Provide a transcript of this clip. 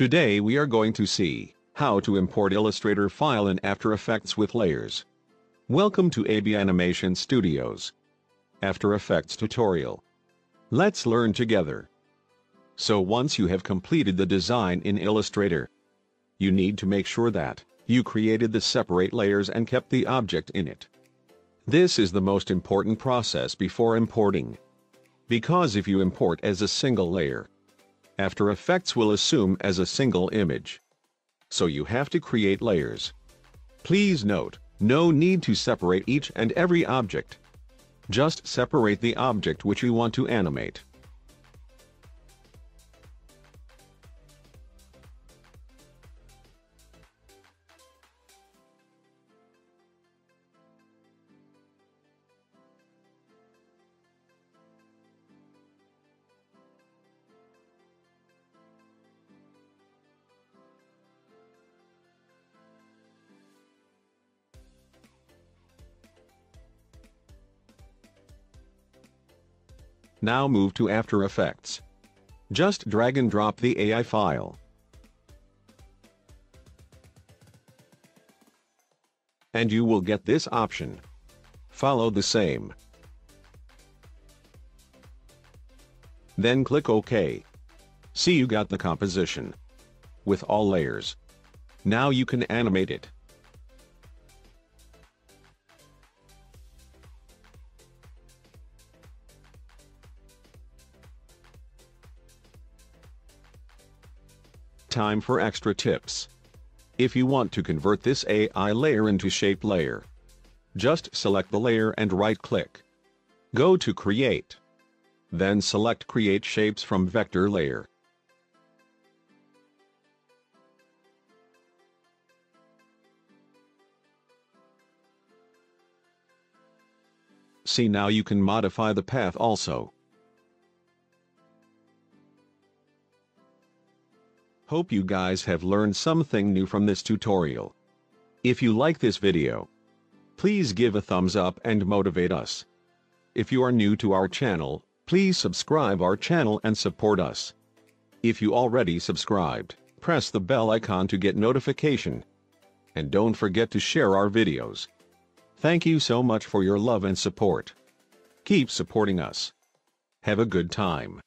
Today we are going to see how to import Illustrator file in After Effects with layers. Welcome to AB Animation Studios. After Effects tutorial. Let's learn together. So once you have completed the design in Illustrator, you need to make sure that you created the separate layers and kept the object in it. This is the most important process before importing. Because if you import as a single layer, After Effects will assume as a single image. So you have to create layers. Please note, no need to separate each and every object. Just separate the object which you want to animate. Now move to After Effects. Just drag and drop the AI file. And you will get this option. Follow the same. Then click OK. See you got the composition. With all layers. Now you can animate it. Time for extra tips. If you want to convert this AI layer into shape layer, just select the layer and right-click. Go to Create. Then select Create Shapes from Vector Layer. See now you can modify the path also. Hope you guys have learned something new from this tutorial. If you like this video, please give a thumbs up and motivate us. If you are new to our channel, please subscribe our channel and support us. If you already subscribed, press the bell icon to get notification. And don't forget to share our videos. Thank you so much for your love and support. Keep supporting us. Have a good time.